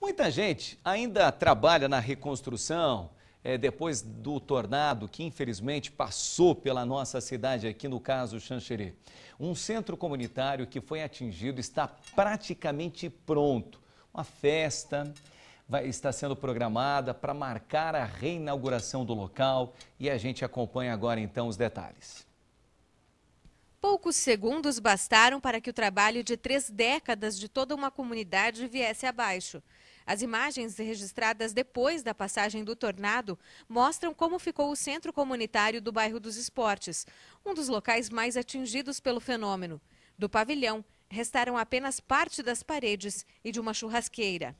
Muita gente ainda trabalha na reconstrução é, depois do tornado que infelizmente passou pela nossa cidade aqui no caso Xanxerê. Um centro comunitário que foi atingido está praticamente pronto. Uma festa vai estar sendo programada para marcar a reinauguração do local e a gente acompanha agora então os detalhes. Poucos segundos bastaram para que o trabalho de três décadas de toda uma comunidade viesse abaixo. As imagens registradas depois da passagem do tornado mostram como ficou o centro comunitário do bairro dos Esportes, um dos locais mais atingidos pelo fenômeno. Do pavilhão, restaram apenas parte das paredes e de uma churrasqueira.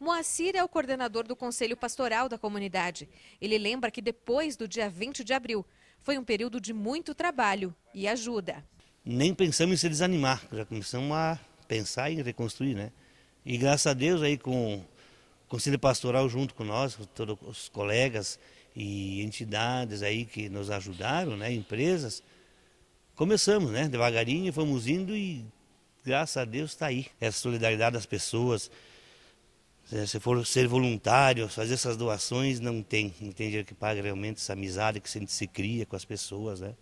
Moacir é o coordenador do Conselho Pastoral da comunidade. Ele lembra que depois do dia 20 de abril, foi um período de muito trabalho e ajuda. Nem pensamos em se desanimar, já começamos a pensar em reconstruir, né? E graças a Deus aí com o Conselho Pastoral junto com nós, com todos os colegas e entidades aí que nos ajudaram, né, empresas, começamos, né, devagarinho, fomos indo e graças a Deus está aí. Essa solidariedade das pessoas, é, se for ser voluntário, fazer essas doações, não tem, não tem dinheiro que pague realmente essa amizade que a gente se cria com as pessoas, né?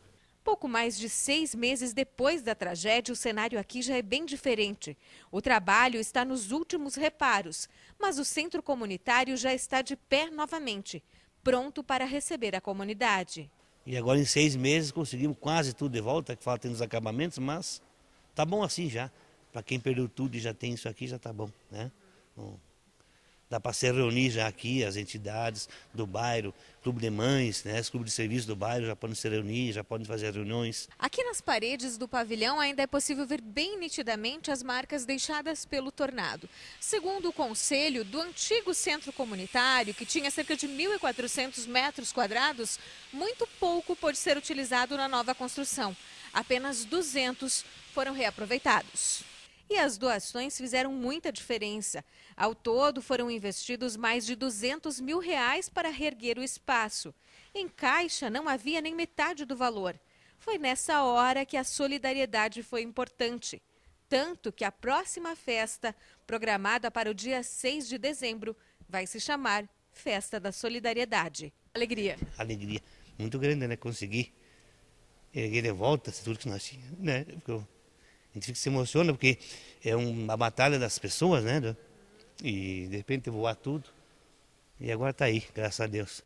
Pouco mais de seis meses depois da tragédia, o cenário aqui já é bem diferente. O trabalho está nos últimos reparos, mas o centro comunitário já está de pé novamente, pronto para receber a comunidade. E agora em seis meses conseguimos quase tudo de volta, que falta os acabamentos, mas tá bom assim já. Para quem perdeu tudo e já tem isso aqui, já tá bom, né? Bom. Dá para se reunir já aqui, as entidades do bairro, clube de mães, né, os clubes de serviço do bairro já podem se reunir, já podem fazer reuniões. Aqui nas paredes do pavilhão ainda é possível ver bem nitidamente as marcas deixadas pelo tornado. Segundo o conselho do antigo centro comunitário, que tinha cerca de 1.400 metros quadrados, muito pouco pode ser utilizado na nova construção. Apenas 200 foram reaproveitados. E as doações fizeram muita diferença. Ao todo, foram investidos mais de 200 mil reais para reerguer o espaço. Em caixa, não havia nem metade do valor. Foi nessa hora que a solidariedade foi importante. Tanto que a próxima festa, programada para o dia 6 de dezembro, vai se chamar Festa da Solidariedade. Alegria. Alegria. Muito grande, né? Conseguir erguer de volta tudo que nós tínhamos, né? Porque a gente se emociona porque é uma batalha das pessoas, né? E de repente voar tudo. E agora está aí, graças a Deus.